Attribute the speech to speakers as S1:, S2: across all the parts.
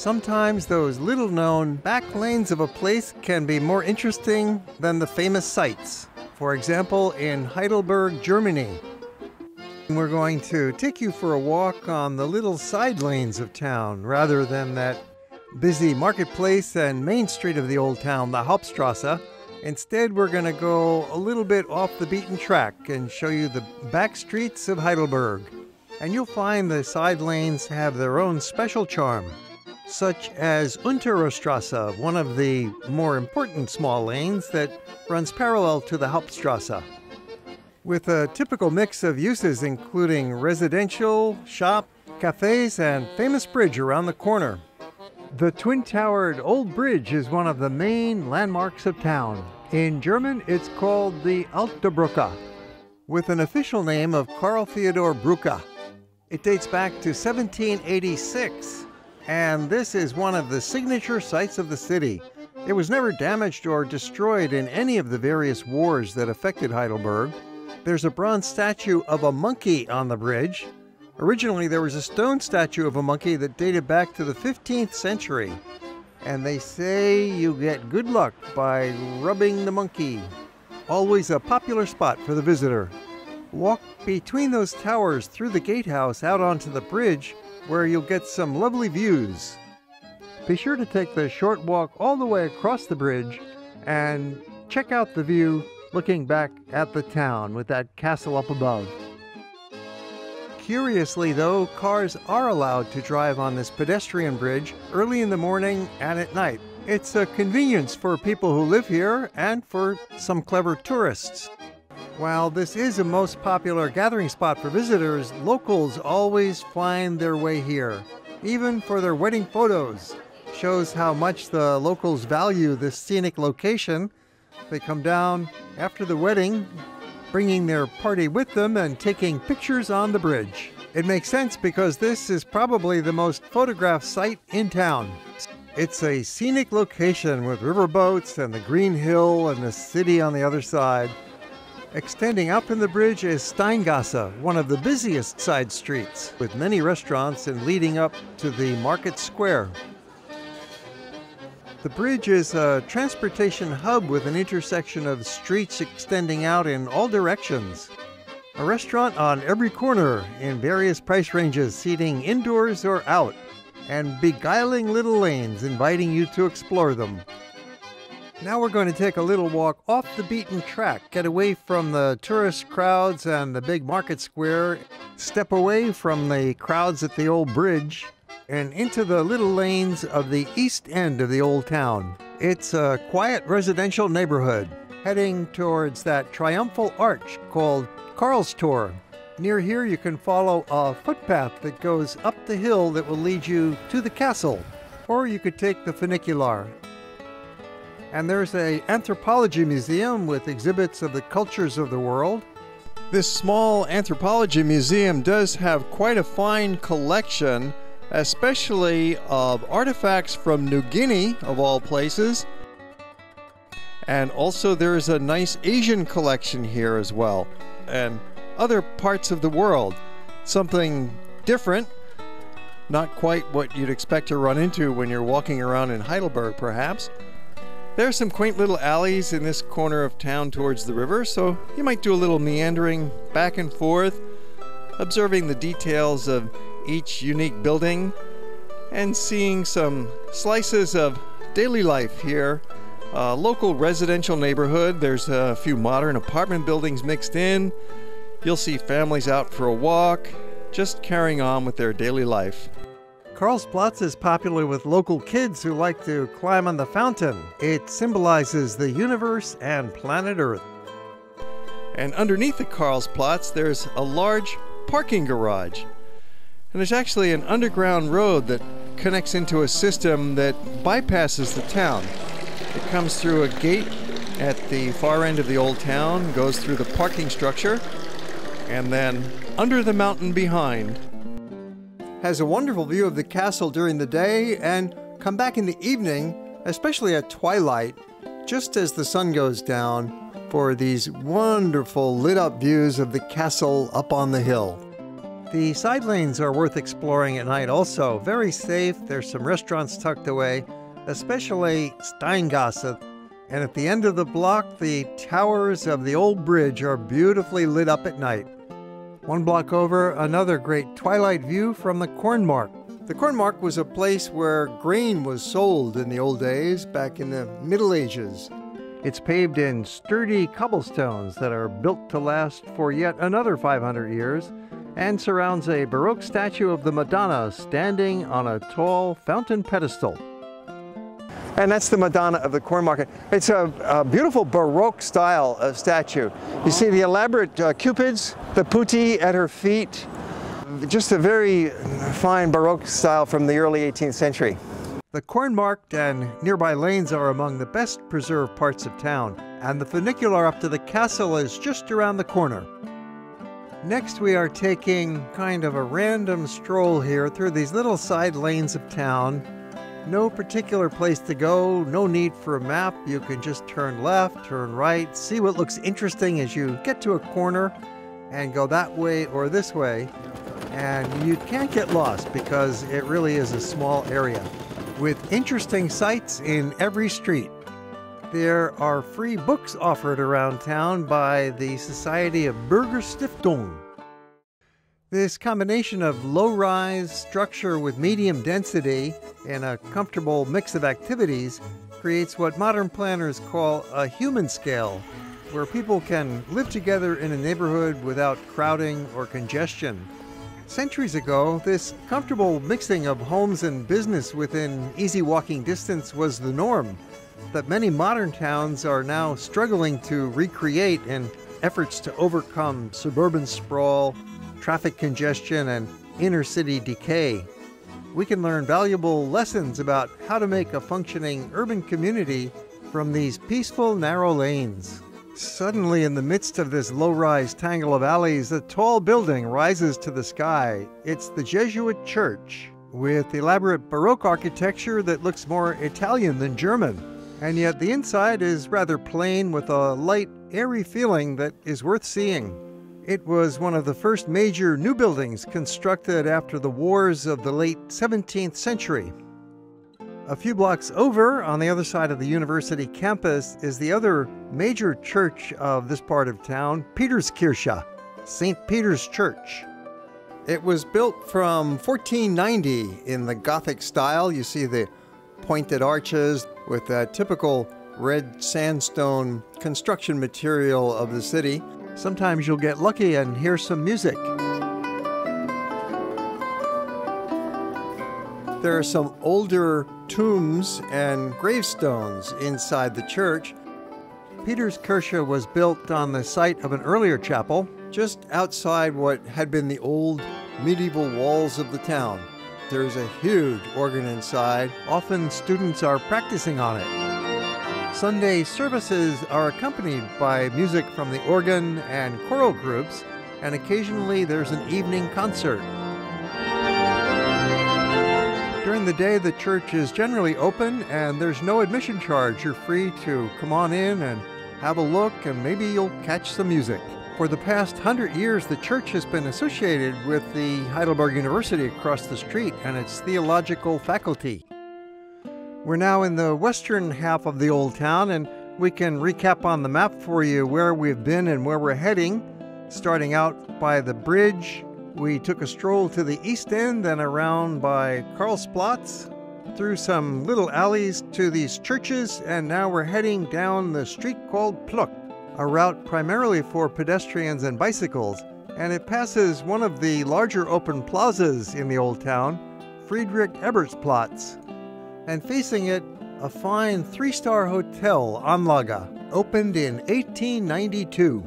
S1: Sometimes those little known back lanes of a place can be more interesting than the famous sights. For example, in Heidelberg, Germany. We're going to take you for a walk on the little side lanes of town rather than that busy marketplace and main street of the old town, the Hauptstrasse. Instead, we're going to go a little bit off the beaten track and show you the back streets of Heidelberg. And you'll find the side lanes have their own special charm such as Untere Strasse, one of the more important small lanes that runs parallel to the Hauptstrasse. With a typical mix of uses including residential, shop, cafes, and famous bridge around the corner. The twin towered Old Bridge is one of the main landmarks of town. In German, it's called the Alte Brücke, with an official name of Karl Theodor Brücke. It dates back to 1786 and this is one of the signature sites of the city. It was never damaged or destroyed in any of the various wars that affected Heidelberg. There's a bronze statue of a monkey on the bridge. Originally, there was a stone statue of a monkey that dated back to the 15th century. And they say you get good luck by rubbing the monkey. Always a popular spot for the visitor. Walk between those towers through the gatehouse out onto the bridge where you'll get some lovely views. Be sure to take the short walk all the way across the bridge and check out the view looking back at the town with that castle up above. Curiously, though, cars are allowed to drive on this pedestrian bridge early in the morning and at night. It's a convenience for people who live here and for some clever tourists. While this is a most popular gathering spot for visitors, locals always find their way here, even for their wedding photos. Shows how much the locals value this scenic location. They come down after the wedding, bringing their party with them and taking pictures on the bridge. It makes sense because this is probably the most photographed site in town. It's a scenic location with riverboats and the green hill and the city on the other side. Extending out from the bridge is Steingasse, one of the busiest side streets, with many restaurants and leading up to the market square. The bridge is a transportation hub with an intersection of streets extending out in all directions. A restaurant on every corner in various price ranges, seating indoors or out, and beguiling little lanes inviting you to explore them. Now we're going to take a little walk off the beaten track, get away from the tourist crowds and the big market square, step away from the crowds at the old bridge, and into the little lanes of the east end of the old town. It's a quiet residential neighborhood heading towards that triumphal arch called Karlstor. Near here, you can follow a footpath that goes up the hill that will lead you to the castle, or you could take the funicular and there's a anthropology museum with exhibits of the cultures of the world. This small anthropology museum does have quite a fine collection, especially of artifacts from New Guinea, of all places. And also, there's a nice Asian collection here as well, and other parts of the world. Something different, not quite what you'd expect to run into when you're walking around in Heidelberg, perhaps. There are some quaint little alleys in this corner of town towards the river, so you might do a little meandering back and forth, observing the details of each unique building, and seeing some slices of daily life here. A local residential neighborhood, there's a few modern apartment buildings mixed in. You'll see families out for a walk, just carrying on with their daily life. Karlsplatz is popular with local kids who like to climb on the fountain. It symbolizes the universe and planet Earth. And underneath the Karlsplatz, there's a large parking garage. And there's actually an underground road that connects into a system that bypasses the town. It comes through a gate at the far end of the old town, goes through the parking structure, and then under the mountain behind has a wonderful view of the castle during the day and come back in the evening, especially at twilight, just as the sun goes down, for these wonderful lit up views of the castle up on the hill. The side lanes are worth exploring at night also. Very safe. There's some restaurants tucked away, especially Steingasse. And at the end of the block, the towers of the old bridge are beautifully lit up at night. One block over, another great twilight view from the Kornmarkt. The Kornmarkt was a place where grain was sold in the old days, back in the Middle Ages. It's paved in sturdy cobblestones that are built to last for yet another 500 years and surrounds a Baroque statue of the Madonna standing on a tall fountain pedestal. And that's the Madonna of the Corn Market. It's a, a beautiful Baroque style statue. You see the elaborate uh, cupids, the putti at her feet, just a very fine Baroque style from the early 18th century. The Kornmarkt and nearby lanes are among the best preserved parts of town, and the funicular up to the castle is just around the corner. Next, we are taking kind of a random stroll here through these little side lanes of town. No particular place to go, no need for a map. You can just turn left, turn right, see what looks interesting as you get to a corner and go that way or this way and you can't get lost because it really is a small area with interesting sights in every street. There are free books offered around town by the Society of Bürgerstiftung. This combination of low rise structure with medium density and a comfortable mix of activities creates what modern planners call a human scale, where people can live together in a neighborhood without crowding or congestion. Centuries ago, this comfortable mixing of homes and business within easy walking distance was the norm. But many modern towns are now struggling to recreate in efforts to overcome suburban sprawl, traffic congestion, and inner city decay. We can learn valuable lessons about how to make a functioning urban community from these peaceful, narrow lanes. Suddenly, in the midst of this low rise tangle of alleys, a tall building rises to the sky. It's the Jesuit church, with elaborate Baroque architecture that looks more Italian than German. And yet, the inside is rather plain with a light, airy feeling that is worth seeing. It was one of the first major new buildings constructed after the wars of the late 17th century. A few blocks over, on the other side of the university campus, is the other major church of this part of town, Peterskirche, St. Peter's Church. It was built from 1490 in the Gothic style. You see the pointed arches with that typical red sandstone construction material of the city. Sometimes you'll get lucky and hear some music. There are some older tombs and gravestones inside the church. Peter's Peterskirche was built on the site of an earlier chapel, just outside what had been the old medieval walls of the town. There's a huge organ inside. Often students are practicing on it. Sunday services are accompanied by music from the organ and choral groups, and occasionally there's an evening concert. During the day, the church is generally open and there's no admission charge. You're free to come on in and have a look, and maybe you'll catch some music. For the past hundred years, the church has been associated with the Heidelberg University across the street and its theological faculty. We're now in the western half of the old town, and we can recap on the map for you where we've been and where we're heading. Starting out by the bridge we took a stroll to the east end and around by Karlsplatz, through some little alleys to these churches, and now we're heading down the street called Plöck, a route primarily for pedestrians and bicycles, and it passes one of the larger open plazas in the old town, Friedrich Ebertsplatz. And facing it, a fine three star hotel, Anlage, opened in 1892.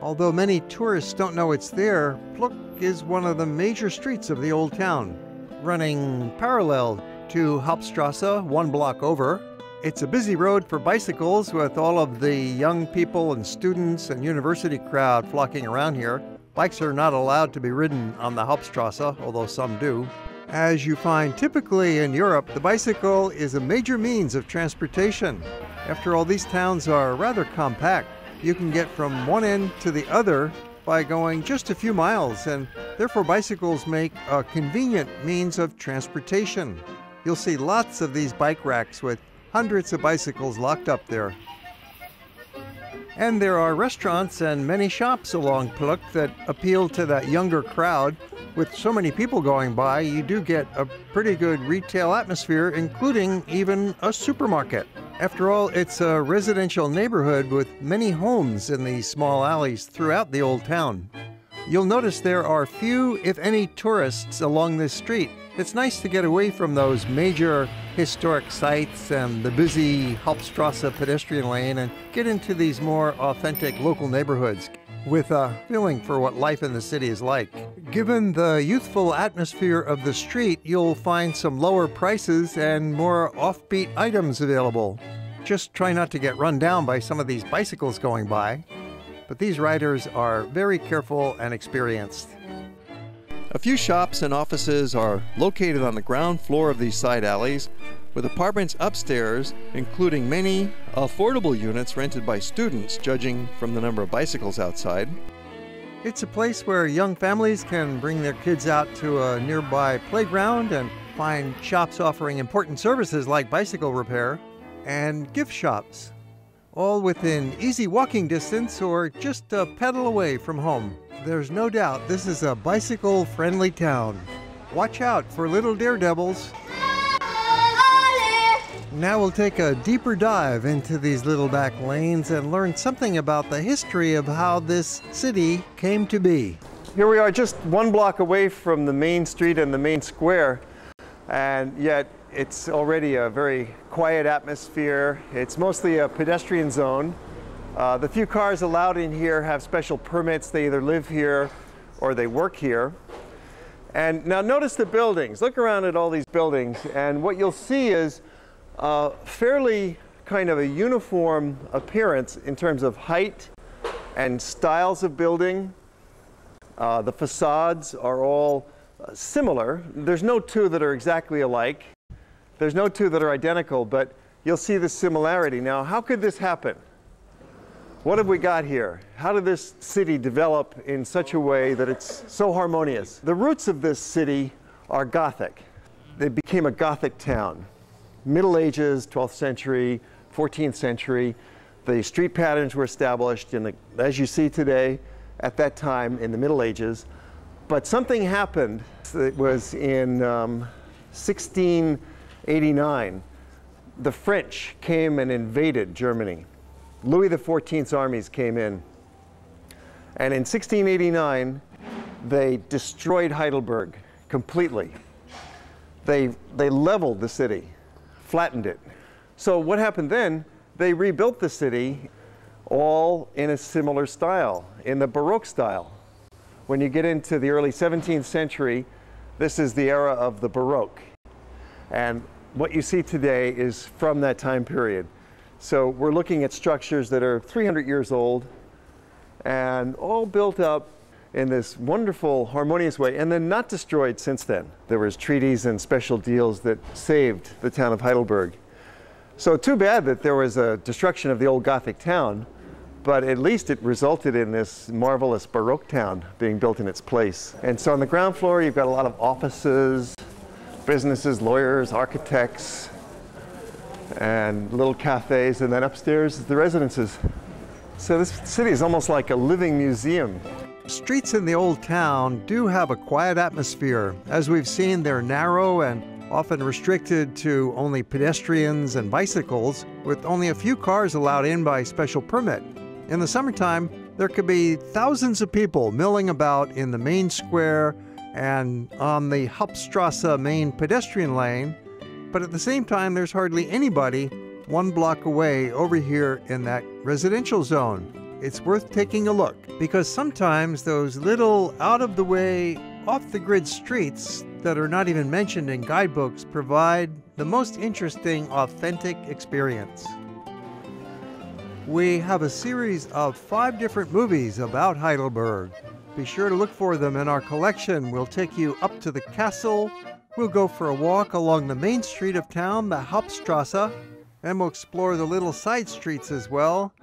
S1: Although many tourists don't know it's there, Plöck is one of the major streets of the old town, running parallel to Hauptstrasse, one block over. It's a busy road for bicycles with all of the young people and students and university crowd flocking around here. Bikes are not allowed to be ridden on the Hauptstrasse, although some do. As you find typically in Europe, the bicycle is a major means of transportation. After all, these towns are rather compact. You can get from one end to the other by going just a few miles, and therefore bicycles make a convenient means of transportation. You'll see lots of these bike racks with hundreds of bicycles locked up there. And there are restaurants and many shops along Plöck that appeal to that younger crowd. With so many people going by, you do get a pretty good retail atmosphere, including even a supermarket. After all, it's a residential neighborhood with many homes in these small alleys throughout the old town. You'll notice there are few, if any, tourists along this street. It's nice to get away from those major historic sites and the busy Hauptstrasse pedestrian lane and get into these more authentic local neighborhoods with a feeling for what life in the city is like. Given the youthful atmosphere of the street, you'll find some lower prices and more offbeat items available. Just try not to get run down by some of these bicycles going by. But these riders are very careful and experienced. A few shops and offices are located on the ground floor of these side alleys, with apartments upstairs, including many affordable units rented by students, judging from the number of bicycles outside. It's a place where young families can bring their kids out to a nearby playground and find shops offering important services like bicycle repair and gift shops, all within easy walking distance or just a pedal away from home. There's no doubt this is a bicycle friendly town. Watch out for little daredevils now we'll take a deeper dive into these little back lanes and learn something about the history of how this city came to be. Here we are just one block away from the main street and the main square, and yet it's already a very quiet atmosphere. It's mostly a pedestrian zone. Uh, the few cars allowed in here have special permits. They either live here or they work here. And now notice the buildings. Look around at all these buildings, and what you'll see is uh, fairly kind of a uniform appearance in terms of height and styles of building. Uh, the facades are all uh, similar. There's no two that are exactly alike. There's no two that are identical, but you'll see the similarity. Now, how could this happen? What have we got here? How did this city develop in such a way that it's so harmonious? The roots of this city are Gothic. They became a Gothic town. Middle Ages, 12th century, 14th century, the street patterns were established in the, as you see today, at that time in the Middle Ages. But something happened. It was in um, 1689. The French came and invaded Germany. Louis XIV's armies came in. And in 1689, they destroyed Heidelberg completely. They, they leveled the city flattened it. So what happened then, they rebuilt the city all in a similar style, in the Baroque style. When you get into the early 17th century, this is the era of the Baroque. And what you see today is from that time period. So we're looking at structures that are 300 years old and all built up in this wonderful, harmonious way, and then not destroyed since then. There was treaties and special deals that saved the town of Heidelberg. So too bad that there was a destruction of the old Gothic town, but at least it resulted in this marvelous Baroque town being built in its place. And so on the ground floor, you've got a lot of offices, businesses, lawyers, architects, and little cafes, and then upstairs is the residences. So this city is almost like a living museum. Streets in the old town do have a quiet atmosphere. As we've seen, they're narrow and often restricted to only pedestrians and bicycles, with only a few cars allowed in by special permit. In the summertime, there could be thousands of people milling about in the main square and on the Hauptstrasse main pedestrian lane, but at the same time, there's hardly anybody one block away over here in that residential zone it's worth taking a look because sometimes those little out of the way, off the grid streets that are not even mentioned in guidebooks provide the most interesting, authentic experience. We have a series of five different movies about Heidelberg. Be sure to look for them in our collection. We'll take you up to the castle. We'll go for a walk along the main street of town, the Hauptstrasse, and we'll explore the little side streets as well.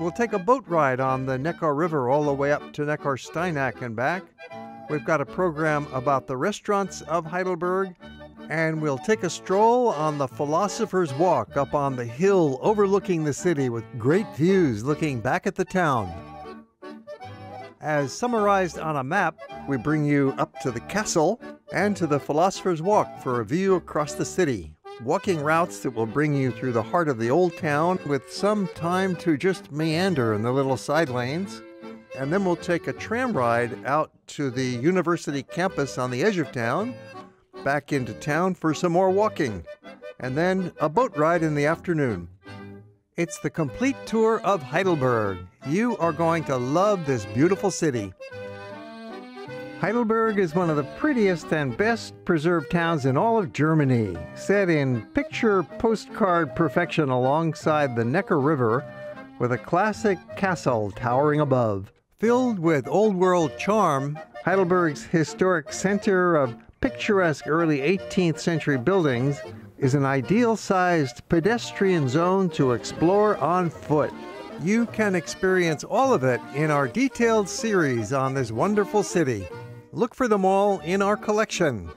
S1: We'll take a boat ride on the Neckar River all the way up to Neckarsteinach and back. We've got a program about the restaurants of Heidelberg, and we'll take a stroll on the Philosopher's Walk up on the hill overlooking the city with great views looking back at the town. As summarized on a map, we bring you up to the castle and to the Philosopher's Walk for a view across the city. Walking routes that will bring you through the heart of the old town with some time to just meander in the little side lanes. And then we'll take a tram ride out to the university campus on the edge of town, back into town for some more walking, and then a boat ride in the afternoon. It's the complete tour of Heidelberg. You are going to love this beautiful city. Heidelberg is one of the prettiest and best preserved towns in all of Germany, set in picture postcard perfection alongside the Neckar River with a classic castle towering above. Filled with old world charm, Heidelberg's historic center of picturesque early 18th century buildings is an ideal sized pedestrian zone to explore on foot. You can experience all of it in our detailed series on this wonderful city. Look for them all in our collection.